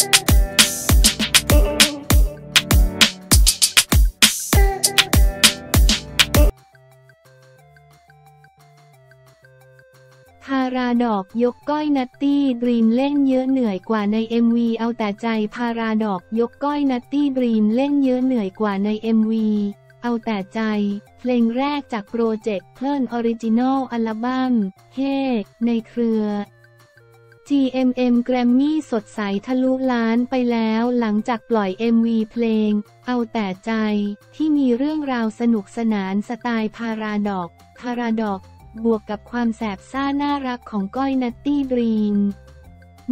พาราด็อกซ์ยกก้อยนัตตี้ดรีมเล่นเยอะเหนื่อยกว่าใน MV เอาแต่ใจพาราด็อกซ์ยกก้อยนัตตี้ดรีมเล่นเยอะเหนื่อยกว่าใน MV เอาแต่ใจ เพลงแรกจากโปรเจกต์เพลิน Original อัลบั้มเฮในเครือ GMM Grammy สดใสทะลุล้านไปแล้วหลังจากปล่อย MV เพลง เอาแต่ใจที่มีเรื่องราวสนุกสนานสไตล์พาราด็อกซ์ พาราด็อกซ์ บวกกับความแสบซ่าน่ารักของก้อยนัตตี้ดรีม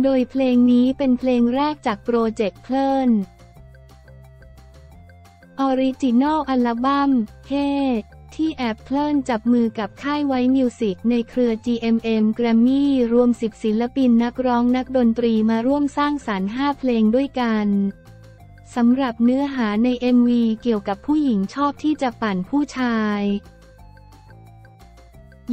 โดยเพลงนี้เป็นเพลงแรกจากโปรเจกต์เพลิน Original อัลบั้มเฮ ที่แอปเพลินจับมือกับค่าย White Music ในเครือ GMM Grammy รวม 10 ศิลปินนักร้องนักดนตรีมาร่วมสร้างสรรค์5เพลงด้วยกันสำหรับเนื้อหาใน MV เกี่ยวกับผู้หญิงชอบที่จะปั่นผู้ชาย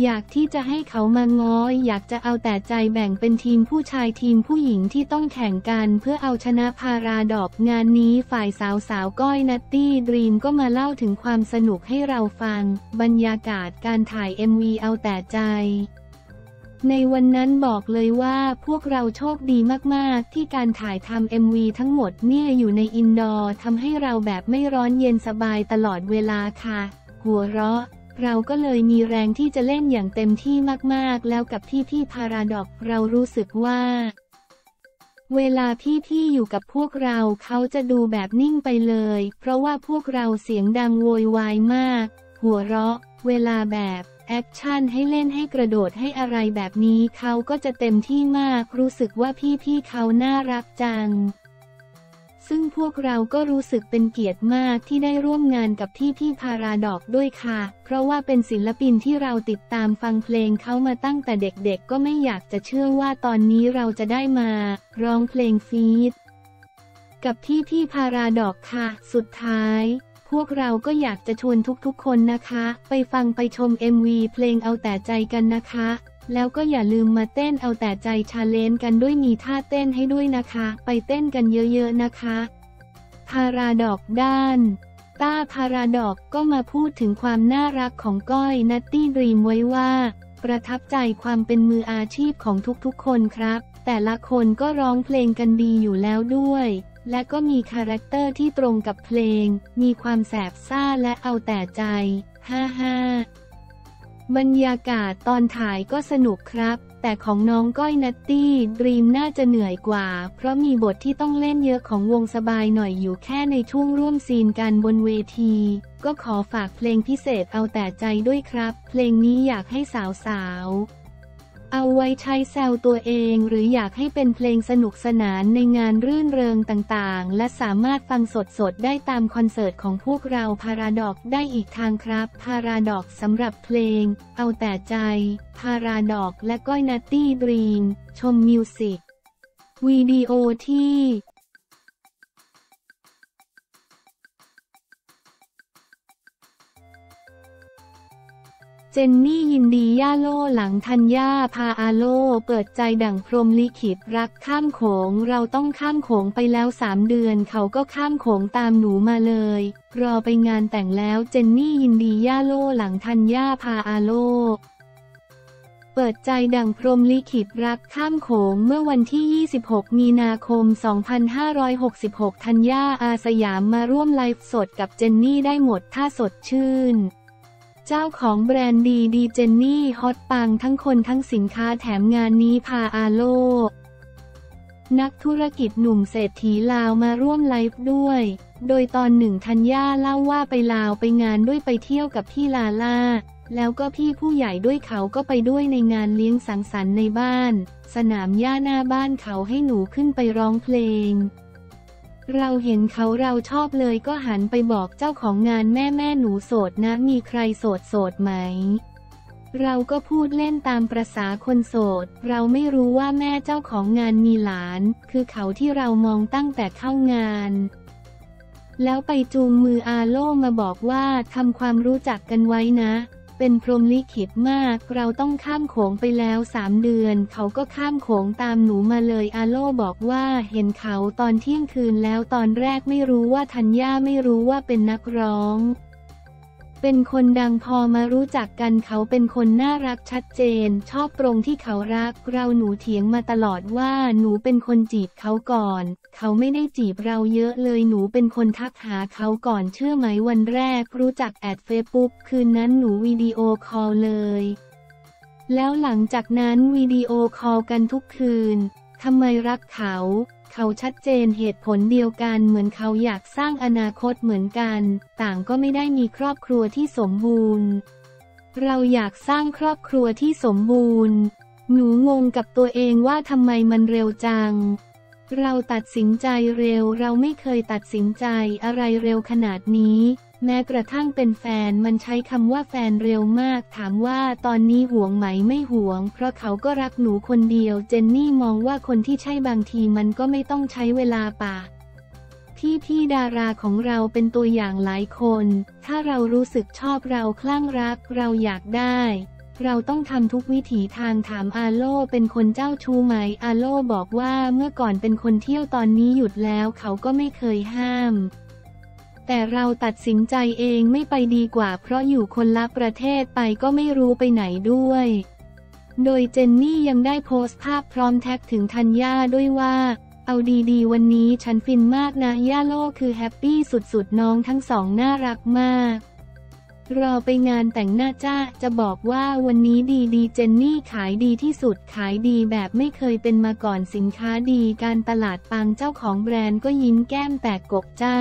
อยากที่จะให้เขามาง้ออยากจะเอาแต่ใจแบ่งเป็นทีมผู้ชายทีมผู้หญิงที่ต้องแข่งกันเพื่อเอาชนะพาราด็อกซ์งานนี้ฝ่ายสาวสาวก้อยนัตตี้ดรีมก็มาเล่าถึงความสนุกให้เราฟัง บรรยากาศการถ่าย MV เอาแต่ใจในวันนั้นบอกเลยว่าพวกเราโชคดีมาก ๆ ที่การถ่ายทำ MV ทั้งหมดเนี่ยอยู่ในอินดอร์ทำให้เราแบบไม่ร้อนเย็นสบายตลอดเวลาค่ะ หัวเราะ เราก็เลยมีแรงที่จะเล่นอย่างเต็มที่มากๆ แล้วกับพี่พี่พาราดอกเรารู้สึกว่า เวลาพี่พี่อยู่กับพวกเราเขาจะดูแบบนิ่งไปเลย เพราะว่าพวกเราเสียงดังโวยวายมาก หัวเราะ เวลาแบบ action ให้เล่นให้กระโดดให้อะไรแบบนี้เขาก็จะเต็มที่มาก รู้สึกว่าพี่พี่เขาน่ารักจัง ซึ่งพวกเราก็รู้สึกเป็นเกียรติมากที่ได้ร่วมงานกับพี่พี่พาราด็อกซ์ด้วยค่ะ เพราะว่าเป็นศิลปินที่เราติดตามฟังเพลงเขามาตั้งแต่เด็กๆ ก็ไม่อยากจะเชื่อว่าตอนนี้เราจะได้มา ร้องเพลง feat กับพี่พี่พาราด็อกซ์ค่ะ สุดท้าย พวกเราก็อยากจะชวนทุกๆคนนะคะ ไปฟังไปชม MV เพลงเอาแต่ใจกันนะคะ แล้วก็อย่าลืมมาเต้นเอาแต่ใจ challenge กันด้วยมีท่าเต้นให้ด้วยนะคะ ไปเต้นกันเยอะๆนะคะพาราด็อกซ์ ด้านต้าพาราด็อกซ์ก็มาพูดถึงความน่ารักของก้อยนัตตี้ดรีมไว้ว่า ประทับใจความเป็นมืออาชีพของทุกๆคนครับ แต่ละคนก็ร้องเพลงกันดีอยู่แล้วด้วย และก็มี character ที่ตรงกับเพลง มีความแสบซ่าและเอาแต่ใจ ฮ่าฮ่า บรรยากาศตอนถ่ายก็สนุกครับ แต่ของน้องก้อยนัตตี้ดรีมน่าจะเหนื่อยกว่า เพราะมีบทที่ต้องเล่นเยอะของวงสบายหน่อยอยู่แค่ในช่วงร่วม scene กันบนเวที ก็ขอฝากเพลงพิเศษเอาแต่ใจด้วยครับ เพลงนี้อยากให้สาวๆ เอาไว้ใช้แซวตัวเองหรืออยากให้เป็นเพลงสนุกสนานในงานรื่นเริงต่างๆ และสามารถฟังสดๆ ได้ตามคอนเสิร์ตของพวกเราพาราดอกได้อีกทางครับพาราดอกสำหรับเพลง เอาแต่ใจพาราดอกและก้อยนัตตี้ดรีมชมมิวสิกวิดีโอที่ เจนนี่ยินดีย่าโลหลังทัญญาพาอาโลเปิดใจดั่งพรมลิขิตรักข้ามโขงเราต้องข้ามโขงไปแล้วสามเดือนเขาก็ข้ามโขงตามหนูมาเลย รอไปงานแต่งแล้วเจนนี่ยินดีย่าโลหลังทัญญาพาอาโลเปิดใจดั่งพรมลิขิตรักข้ามโขงเมื่อวันที่ 26 มีนาคม 2566 ธัญญาอาสยามมาร่วมไลฟ์สดกับเจนนี่ได้หมดถ้าสดชื่น เจ้าของแบรนด์ดีดีเจนนี่ฮอตปังทั้งคนทั้งสินค้าแถมงานนี้พาอาโล นักธุรกิจหนุ่มเศรษฐีลาวมาร่วมไลฟ์ด้วย โดยตอนหนึ่งธัญญาเล่าว่าไปลาวไปงานด้วยไปเที่ยวกับพี่ลาล่า แล้วก็พี่ผู้ใหญ่ด้วยเขาก็ไปด้วยในงานเลี้ยงสังสรรค์ในบ้าน สนามหญ้าหน้าบ้านเขาให้หนูขึ้นไปร้องเพลง เราเห็นเขาเราชอบเลยก็หันไปบอกเจ้าของงานแม่แม่หนูโสดนะ มีใครโสดโสดไหม เราก็พูดเล่นตามประษาคนโสด เราไม่รู้ว่าแม่เจ้าของงานมีหลาน คือเขาที่เรามองตั้งแต่เข้างาน แล้วไปจูงมืออาโลมาบอกว่าทำความรู้จักกันไว้นะ เป็นพรหมลิขิตมาก เราต้องข้ามโขงไปแล้วสามเดือน เขาก็ข้ามโขงตามหนูมาเลยอาโลบอกว่าเห็นเขาตอนเที่ยงคืนแล้วตอนแรกไม่รู้ว่าธัญญาไม่รู้ว่าเป็นนักร้อง เป็นคนดังพอมารู้จักกันเขาเป็นคนน่ารักชัดเจน ชอบตรงที่เขารัก เราหนูเถียงมาตลอดว่าหนูเป็นคนจีบเขาก่อน เขาไม่ได้จีบเราเยอะเลยหนูเป็นคนทักหาเขาก่อนเชื่อไหมวันแรก รู้จัก add เฟซบุ๊กคืนนั้นหนู video call เลย แล้วหลังจากนั้น video call กันทุกคืนทำไมรักเขา เขาชัดเจนเหตุผลเดียวกันเหมือนเขาอยากสร้างอนาคตเหมือนกัน ต่างก็ไม่ได้มีครอบครัวที่สมบูรณ์ เราอยากสร้างครอบครัวที่สมบูรณ์ หนูงงกับตัวเองว่าทำไมมันเร็วจัง เราตัดสินใจเร็วเราไม่เคยตัดสินใจอะไรเร็วขนาดนี้ แม้กระทั่งเป็นแฟนมันใช้คำว่าแฟนเร็วมาก ถามว่าตอนนี้ห่วงไหมไม่ห่วง เพราะเขาก็รักหนูคนเดียว เจนนี่มองว่าคนที่ใช่บางทีมันก็ไม่ต้องใช้เวลาป่ะพี่พี่ดาราของเราเป็นตัวอย่างหลายคน ถ้าเรารู้สึกชอบเราคลั่งรักเราอยากได้ เราต้องทำทุกวิถีทางถามอาโลเป็นคนเจ้าชู้ไหมอาโลบอกว่าเมื่อก่อนเป็นคนเที่ยวตอนนี้หยุดแล้วเขาก็ไม่เคยห้าม แต่เราตัดสินใจเองไม่ไปดีกว่า เพราะอยู่คนละประเทศไปก็ไม่รู้ไปไหนด้วย โดยเจนนี่ยังได้โพสต์ภาพพร้อมแท็กถึงธัญญาด้วยว่า เอาดีๆ วันนี้ฉันฟินมากนะ ย่าโลคือแฮปปี้สุดๆ น้องทั้งสองน่ารักมากรอไปงานแต่งหน้าจ้า จะบอกว่าวันนี้ดีดีเจนนี่ขายดีที่สุด ขายดีแบบไม่เคยเป็นมาก่อนสินค้าดี การตลาดปังเจ้าของแบรนด์ก็ยิ้มแก้มแตกกบจ้า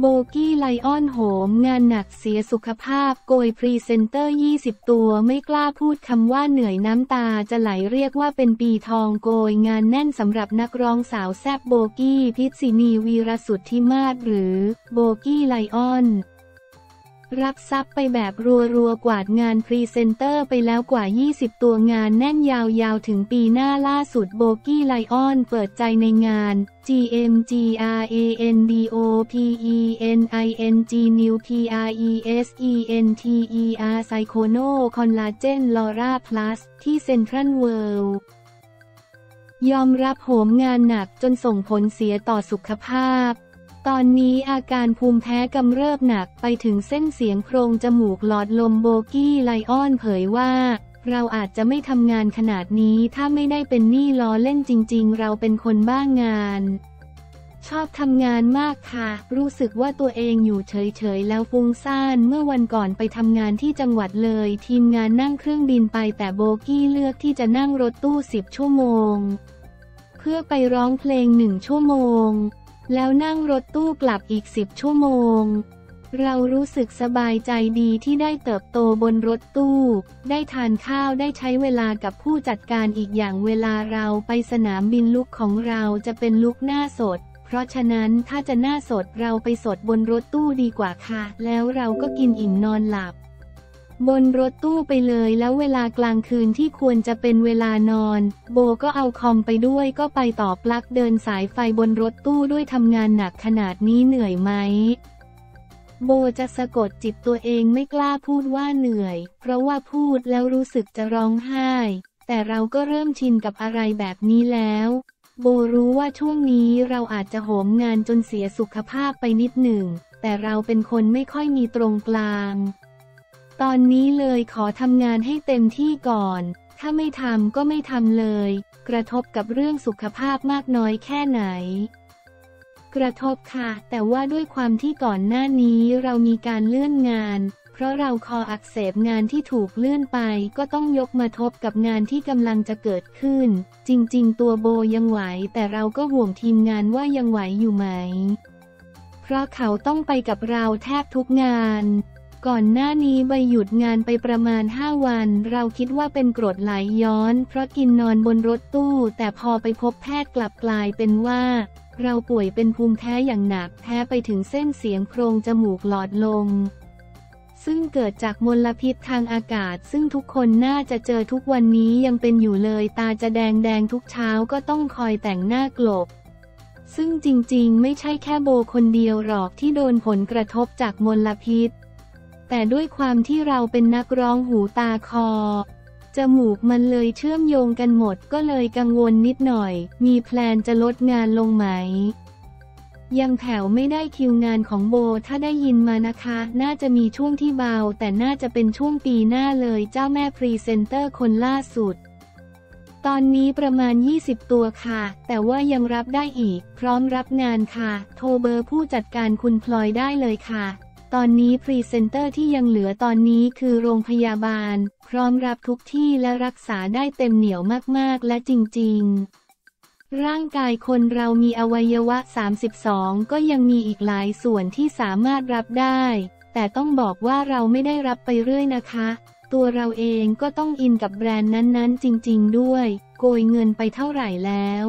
โบกี้ไลออนโหมงานหนักเสียสุขภาพโกยพรีเซนเตอร์ 20 ตัวไม่กล้าพูดคำว่าเหนื่อยน้ำตาจะไหลเรียกว่าเป็นปีทองโกยงานแน่นสำหรับนักร้องสาวแซบโบกี้พิษณีวีรสุทธิมาศหรือโบกี้ไลออน รับทรัพย์ไปแบบรัวๆ กวาดงานพรีเซนเตอร์ไปแล้วกว่า 20 ตัวงานแน่นยาวๆ ถึงปีหน้าล่าสุดโบกี้ไลออนเปิดใจในงาน GMGRANDOPENING New PRESENTER Psychono Collagen Laura Plus ที่เซ็นทรัลเวิลด์ยอมรับโหมงานหนักจนส่งผลเสียต่อสุขภาพ ตอนนี้อาการภูมิแพ้กำเริบหนักไปถึงเส้นเสียงโพรงจมูกหลอดลมโบกี้ไลออนเผยว่า เราอาจจะไม่ทำงานขนาดนี้ถ้าไม่ได้เป็นหนี้ล้อเล่นจริง ๆ เราเป็นคนบ้างงาน ชอบทำงานมากค่ะ รู้สึกว่าตัวเองอยู่เฉยๆ แล้วฟุ้งซ่านเมื่อวันก่อนไปทำงานที่จังหวัดเลย ทีมงานนั่งเครื่องบินไปแต่โบกี้เลือกที่จะนั่งรถตู้ 10 ชั่วโมง เพื่อไปร้องเพลงหนึ่งชั่วโมง แล้วนั่งรถตู้กลับอีก10ชั่วโมง เรารู้สึกสบายใจดีที่ได้เติบโตบนรถตู้ ได้ทานข้าวได้ใช้เวลากับผู้จัดการอีกอย่างเวลาเราไปสนามบินลุกของเราจะเป็นลุกหน้าสด เพราะฉะนั้นถ้าจะหน้าสดเราไปสดบนรถตู้ดีกว่าค่ะ แล้วเราก็กินอิ่มนอนหลับ บนรถตู้ไปเลยแล้วเวลากลางคืนที่ควรจะเป็นเวลานอน โบก็เอาคอมไปด้วยก็ไปต่อปลั๊กเดินสายไฟบนรถตู้ด้วยทำงานหนักขนาดนี้เหนื่อยไหมโบจะสะกดจิตตัวเองไม่กล้าพูดว่าเหนื่อย เพราะว่าพูดแล้วรู้สึกจะร้องไห้ แต่เราก็เริ่มชินกับอะไรแบบนี้แล้ว โบรู้ว่าช่วงนี้เราอาจจะโหมงานจนเสียสุขภาพไปนิดหนึ่ง แต่เราเป็นคนไม่ค่อยมีตรงกลาง ตอนนี้เลยขอทำงานให้เต็มที่ก่อน ถ้าไม่ทำก็ไม่ทำเลย กระทบกับเรื่องสุขภาพมากน้อยแค่ไหน กระทบค่ะ แต่ว่าด้วยความที่ก่อนหน้านี้เรามีการเลื่อนงานเพราะเราคออักเสบงานที่ถูกเลื่อนไป ก็ต้องยกมาทบกับงานที่กำลังจะเกิดขึ้น จริงๆ ตัวโบยังไหว แต่เราก็ห่วงทีมงานว่ายังไหวอยู่ไหม เพราะเขาต้องไปกับเราแทบทุกงาน ก่อนหน้านี้ใบหยุดงานไปประมาณ 5 วัน เราคิดว่าเป็นกรดไหลย้อน เพราะกินนอนบนรถตู้ แต่พอไปพบแพทย์กลับกลายเป็นว่า เราป่วยเป็นภูมิแพ้อย่างหนักแพ้ไปถึงเส้นเสียงโพรงจมูกหลอดลม ซึ่งเกิดจากมลพิษทางอากาศ ซึ่งทุกคนน่าจะเจอทุกวันนี้ยังเป็นอยู่เลยตาจะแดงแดงทุกเช้าก็ต้องคอยแต่งหน้ากลบซึ่งจริงๆ ไม่ใช่แค่โบคนเดียวหรอกที่โดนผลกระทบจากมลพิษ แต่ด้วยความที่เราเป็นนักร้องหูตาคอ จมูกมันเลยเชื่อมโยงกันหมดก็เลยกังวลนิดหน่อย มีแพลนจะลดงานลงไหม ยังแถวไม่ได้คิวงานของโบถ้าได้ยินมานะคะ น่าจะมีช่วงที่เบา แต่น่าจะเป็นช่วงปีหน้าเลยเจ้าแม่พรีเซนเตอร์คนล่าสุดตอนนี้ประมาณ 20 ตัวค่ะ แต่ว่ายังรับได้อีก พร้อมรับงานค่ะ โทรเบอร์ผู้จัดการคุณพลอยได้เลยค่ะ ตอนนี้พรีเซนเตอร์ที่ยังเหลือตอนนี้คือโรงพยาบาล พร้อมรับทุกที่และรักษาได้เต็มเหนียวมากๆและจริง ๆ ร่างกายคนเรามีอวัยวะ 32 ก็ยังมีอีกหลายส่วนที่สามารถรับได้ แต่ต้องบอกว่าเราไม่ได้รับไปเรื่อยนะคะ ตัวเราเองก็ต้องอินกับแบรนด์นั้นๆ จริง ๆ ด้วย โกยเงินไปเท่าไหร่แล้ว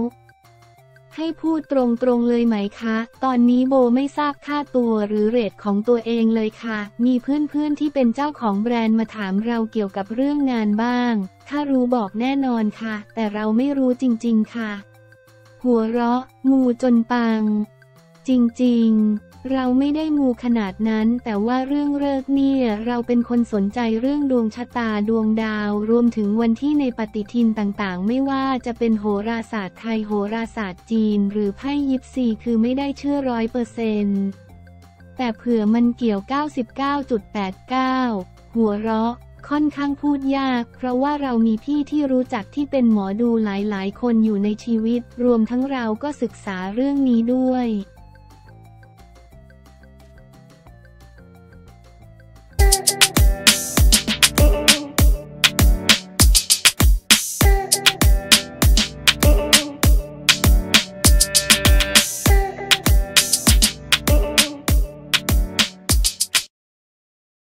ให้พูดตรงๆเลยไหมคะ ตอนนี้โบไม่ทราบค่าตัวหรือเรทของตัวเองเลยค่ะ มีเพื่อนๆที่เป็นเจ้าของแบรนด์มาถามเราเกี่ยวกับเรื่องงานบ้าง ถ้ารู้บอกแน่นอนค่ะ แต่เราไม่รู้จริงๆค่ะ หัวเราะ งูจนปัง จริงๆ เราไม่ได้มูขนาดนั้น แต่ว่าเรื่องเลิกเนี่ยเราเป็นคนสนใจเรื่องดวงชะตาดวงดาว รวมถึงวันที่ในปฏิทินต่างๆ ไม่ว่าจะเป็นโหราศาสตร์ไทยโหราศาสตร์จีน หรือไพ่ยิปซีคือไม่ได้เชื่อร้อยเปอร์เซนต์แต่เผื่อมันเกี่ยว 99.89 หัวเราะค่อนข้างพูดยาก เพราะว่าเรามีพี่ที่รู้จักที่เป็นหมอดูหลายๆ คนอยู่ในชีวิต รวมทั้งเราก็ศึกษาเรื่องนี้ด้วย